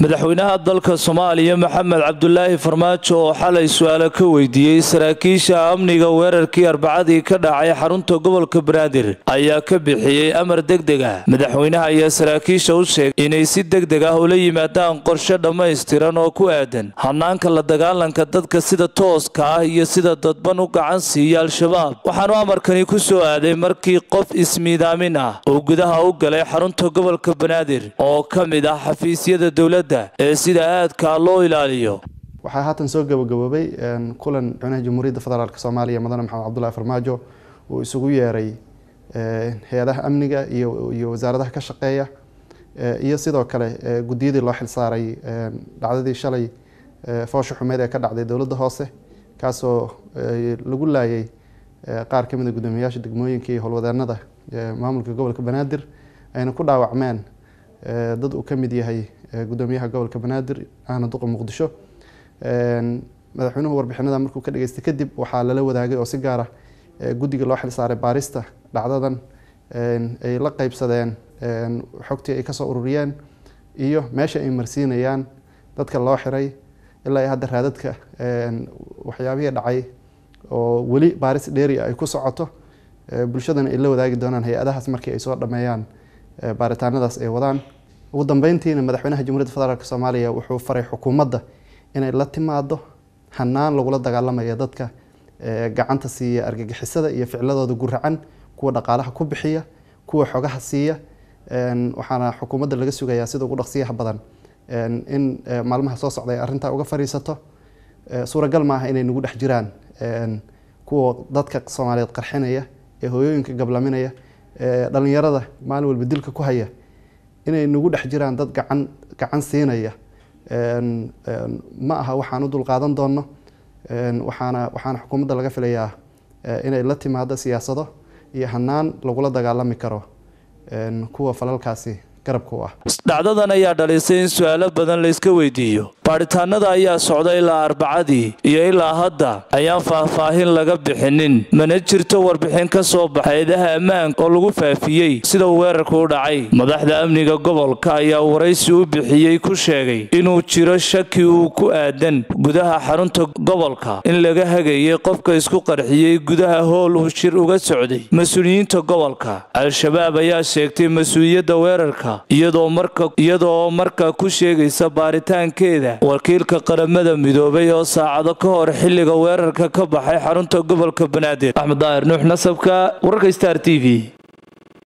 madaxweynaha dalka soomaaliya maxamed cabdulaahi farmaajo oo xalay su'aalo ka weydiiyey saraakiisha amniga weerarkii arbacadii ka dhacay xarunta gobolka banaadir ayaa ka bixiyey amar degdeg ah. Madaxweynaha ayaa saraakiisha u sheegay inay si degdeg ah ula yimaadaan qorshe dhammaystiran oo ku aadan. Hanaanka la dagaalanka dadka sida tooska ah iyo sida dadban u gacan siiya al-shabaab. Waxaanu amarkani ku soo aaday markii qof ismiidaamin ah uu gudaha u galay xarunta gobolka banaadir oo ka mid ah xafiisyada dowladda ee sida aadka loo ilaaliyo. Waxaa haatan soo gabagaboobay kulan madaxweynaha jamhuuriyadda federaalk soomaaliya mudane maxamed cabdulahi farmaajo uu isugu yeeray hay'adaha amniga iyo wasaaradaha ka shaqeeya iyo sidoo kale guddiyadii loo xilsaaray dhacdadii shalay foosha xumeed ee ka dhacday dowladda hoose kaasoo lagu laayay qaar ka mid a guddoomiyayaasha degmooyinka iyo howlwadeenada maamulka gobolka banaadir ayna ku dhaawacmeen dad uu ka mid yahay guddoomiyaha gobolka banaadir ahna duqa muqdisho. Madaxweynuhu warbixinada markuu ka dhageystay kadib waxaa lala wadaagay oo si gaara guddiga loo xilsaaray baarista dhacdadan ay la qeybsadeen xogtii ay ka soo ururiyeen iyo meesha ay marsiinayaan dadka loo xiray ilaa iyo hadda raadadka waxyaabihii dhacay oo weli baaris dheeri ay ku socoto bulshadana ay la wadaagi doonaan hay'adahaas markii ay soo dhameeyaan baaritaanadaas ay wadaan. Ugu dambeyntiina madaxweynaha jamhuuriyadda federaalk soomaaliya wuxuu faray xukuumadda inay la timaado hanaan lagula dagaalamaya dadka gacanta siiya argagixisada iyo ficladooda guracan kuwa dhaqaalaha ku bixiya kuwa xogaha siiya. Waxaana xukuumadda laga sugayaa sida ugu dhaqsiyaha badan. In maalmaha soo socda ay arrintaa uga fariisato suuragal maaha inay nagu dhex jiraan. Kuwa dadka soomaaliyeed qarxinaya ee hooyooyinka gablaminaya dhalinyarada maalin walba dilka ku haya inay nagu dhex jiraan dad gacan gacan siinaya. Ma aha waxaan u dulqaadan doonno. Waxaana waxaana xukuumadda laga filayaa inay la timaado siyaasado iyo hanaan lagula dagaalami karo. Kuwa falalkaasi garabka u ah. Dhacdadan ayaa dhalisay in su'aalo badan la iska weydiiyo baadhitaanada ayaa socda ilaa arbacadii iyo ilaa hadda. Ayaan faahfaahin laga bixinin. Mana jirto warbixin ka soo baxa eedaha ammaanka oo lagu faafiyey sida uu weerarku u dhacay. Madaxda amniga gobolka ayaa waraysi u bixiyey ku sheegay inuu jiro shaki uu ku aadan gudaha xarunta gobolka. In laga hagayay qofka isku qarxiyey gudaha howl uu shir uga socday. Mas'uuliyiinta gobolka al-shabaab ayaa sheegtay mas'uuliyadda weerarka iyadoo marka ku sheegaysa baaritaankeeda wakiilka qaramada midoobay oo saacado ka hor xilliga weerarka ka baxay xarunta gobolka banaadir. Axmed daahir nuux nasabka wararka star t v